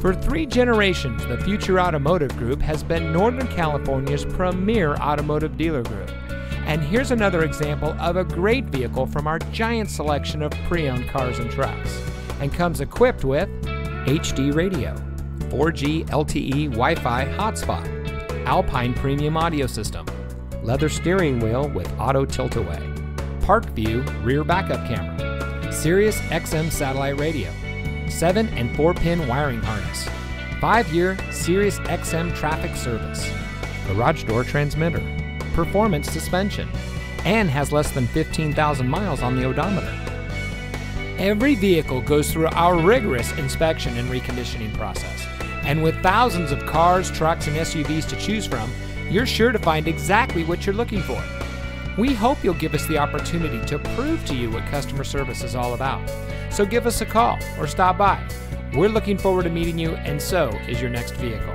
For three generations, the Future Automotive Group has been Northern California's premier automotive dealer group. And here's another example of a great vehicle from our giant selection of pre owned cars and trucks. And comes equipped with HD radio, 4G LTE Wi Fi hotspot, Alpine premium audio system, leather steering wheel with auto tilt away, Park View rear backup camera, Sirius XM satellite radio, 7 and 4 pin wiring harness, 5 year Sirius XM traffic service, garage door transmitter, performance suspension, and has less than 15,000 miles on the odometer. Every vehicle goes through our rigorous inspection and reconditioning process. And with thousands of cars, trucks, and SUVs to choose from, you're sure to find exactly what you're looking for. We hope you'll give us the opportunity to prove to you what customer service is all about. So give us a call or stop by. We're looking forward to meeting you, and so is your next vehicle.